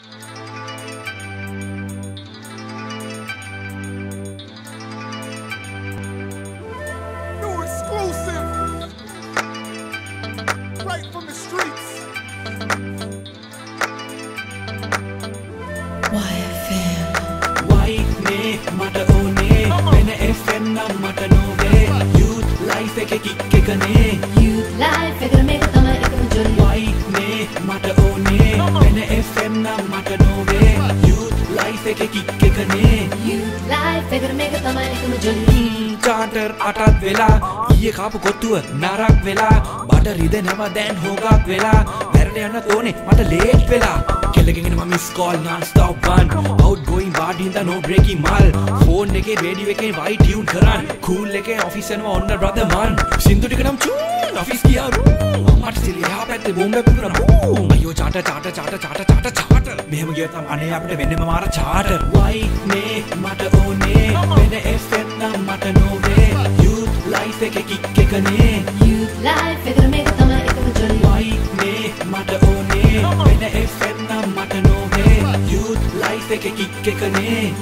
New exclusive! Right from the streets! YFM White ne, mata o ne, mene FM na mata no kick එකනේ චාටර් අටත් වෙලා ඊය කාපු කොත්තුව නරක් වෙලා බට රිදෙනව දැන් හෝගක් වෙලා. වැරට යන්න තෝනේ මට ලේට් වෙලා කෙලගෙන ම miss call non stop one outgoing බාඩින්ද no බ්‍රේකි මල් ෆෝන් එකේ රේඩිය එකේ වයි ටියුන් කරන්න කූල් එකේ ඔෆිසනව ඔන්න රද මන් සිින්දුටිකනම් චූන් ඔෆිස් කියාරු මට සිලියා පැත්තේ බෝම්බ පිරන අයෝ චාට චාට චාට චාට චාට චාට මෙහම ගියතම් අනේ අපට වෙන්නම මාර චාට වයිනේ මට ඕනේ. වෙන FM fake geek kick a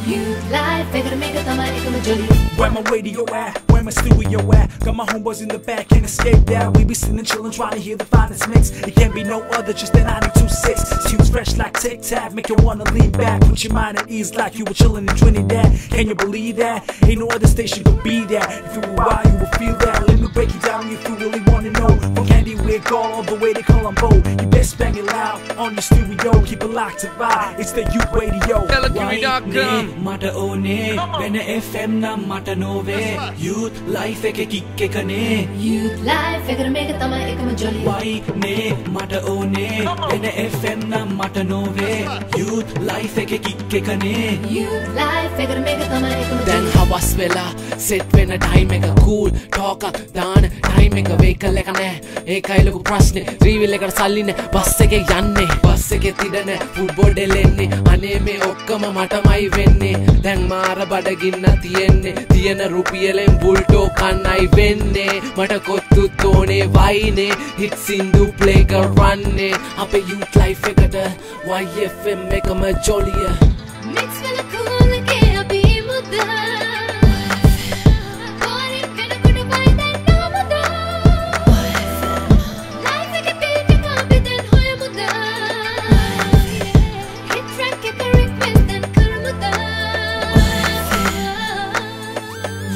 You lie, figure to make a thumb at Where my radio at? Where my studio at? Got my homeboys in the back, can't escape that. We be sitting chillin', trying to hear the finest mix. It can't be no other, just that 926. Tunes fresh like Tic Tac, make you wanna lean back. Put your mind at ease like you were chillin' in Trinidad. Can you believe that? Ain't no other station could be that. If you were wild, you would feel that. Let me break it down if you really wanna know. From Candy, we're all the way to Colombo. You best bang it loud on your studio. Stereo. Keep it locked to vibe. It's the youth radio. වයිනේ මට ඕනේ වෙන FM නම් මට නොවේ යුත් life එක kick එකනේ Youth life එකට මේක තමයි එකම ජොලිය වයිනේ මට ඕනේ වෙන FM නම් මට නොවේ යුත් ලයිෆ් එක කික් එකනේ Youth life එකට මේක තමයි එකම දැන් ජොලිය හවස් වෙලා සෙට් වෙන ටයිම් එක කූල් ටෝකක් දාන ටයිම් එක වේකල් එක නෑ ඒකයි ලොකු ප්‍රශ්නේ රීවිල් එකට සල්ලි නෑ බස් එකේ යන්නේ බස් එකේ තිඩන ෆුට්බෝල් ඩෙලෙන්නේ අනේ මේ ඔක්කොම මටමයි වෙන්නේ දැන් මාර බඩගින්න තියෙන්නේ තියෙන රුපියලෙන් බුල්ටෝ කන්නයි වෙන්නේ මට කොත්තුත් ඕනේ වයිනේ හිට් සින්දු ප්ලේ කරන්නේ අපේ යුත් ලයිෆ් එකට YFM එකම ජොලිය Mix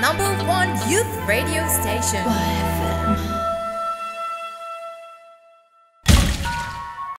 Number one youth radio station.